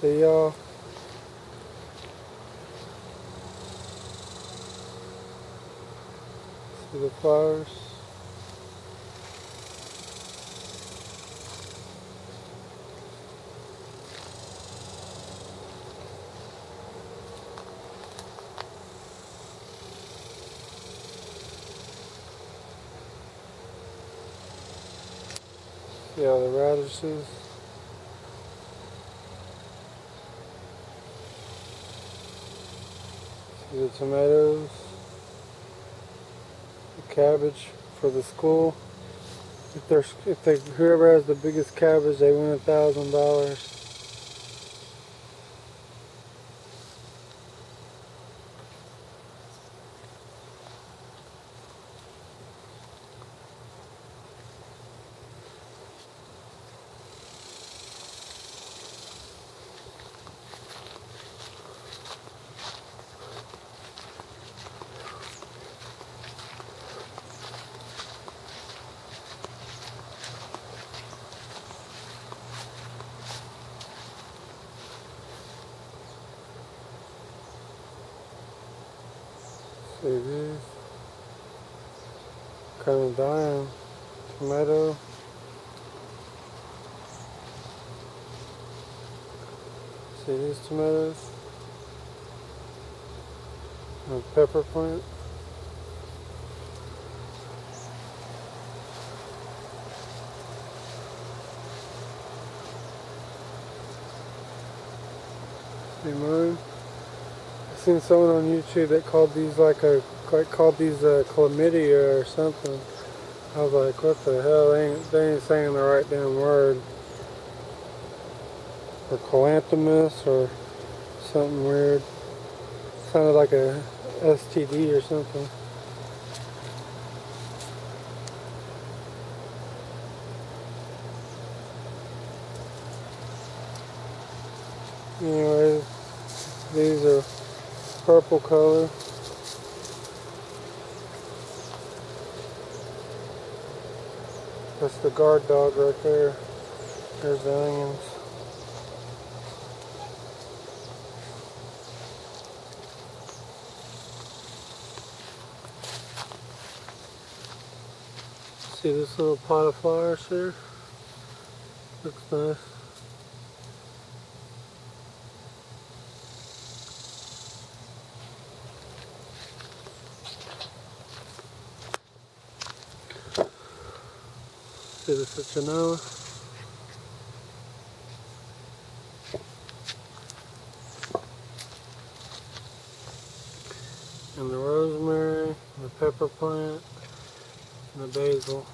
See y'all. See the flowers. See all the radishes. The tomatoes. The cabbage for the school. If there's if they whoever has the biggest cabbage they win a thousand dollars. See these? Kind of dying. Tomato. See these tomatoes? A pepper plant. See mine? Seen someone on YouTube that called these like a like called these uh, chlamydia or something. I was like, what the hell? They ain't, they ain't saying the right damn word. Or calanthemus or something weird. Sounded like a STD or something. Anyways, these are purple color. That's the guard dog right there. There's the onions. See this little pot of flowers here? Looks nice. See the citronella. And the rosemary, the pepper plant, and the basil.